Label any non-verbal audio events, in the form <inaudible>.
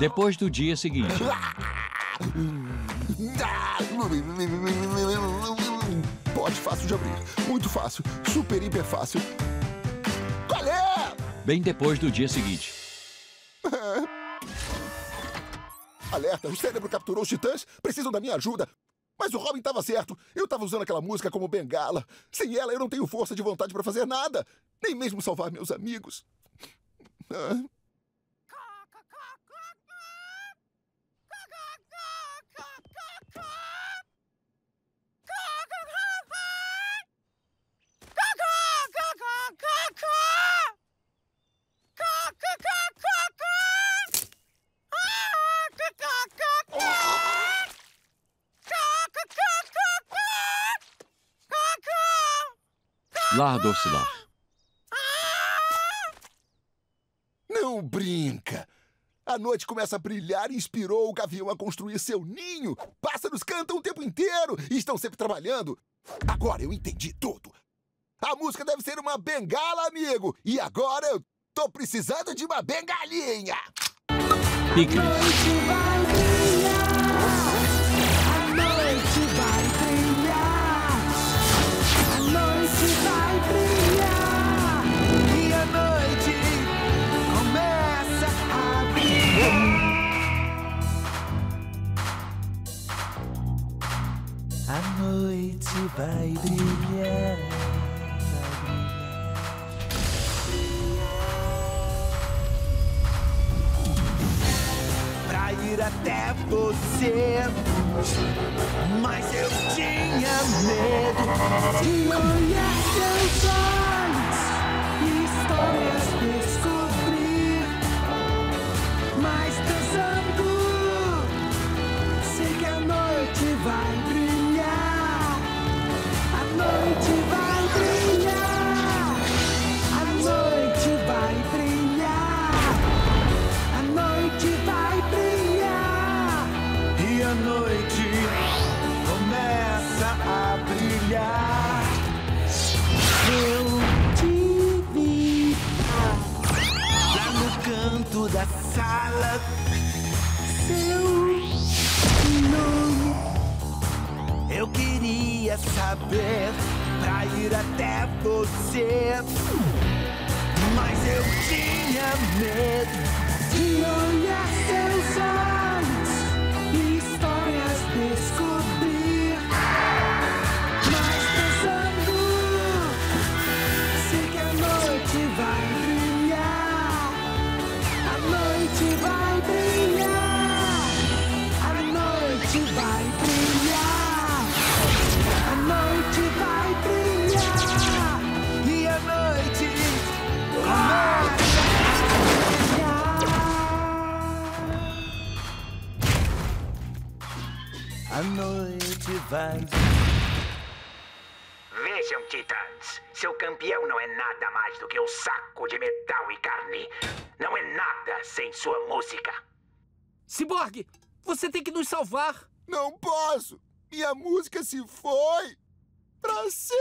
Depois do dia seguinte. Pode, fácil de abrir. Muito fácil. Super, hiper fácil. Qual é? Bem depois do dia seguinte. <laughs> Alerta, o cérebro capturou os titãs. Precisam da minha ajuda. Mas o Robin estava certo. Eu estava usando aquela música como bengala. Sem ela, eu não tenho força de vontade para fazer nada. Nem mesmo salvar meus amigos. Ah. Lar do Oscilar. Não brinca. A noite começa a brilhar e inspirou o gavião a construir seu ninho. Pássaros cantam o tempo inteiro e estão sempre trabalhando. Agora eu entendi tudo. A música deve ser uma bengala, amigo. E agora eu tô precisando de uma bengalinha. Picles. A noite vai brilhar. Pra ir até você, mas eu tinha medo. De olhar seus olhos da sala. Seu nome eu queria saber pra ir até você. Mas eu tinha medo de olhar seus A noite vai. Vejam, Titãs, seu campeão não é nada mais do que um saco de metal e carne. Não é nada sem sua música. Cyborg, você tem que nos salvar. Não posso. Minha música se foi. Pra sempre.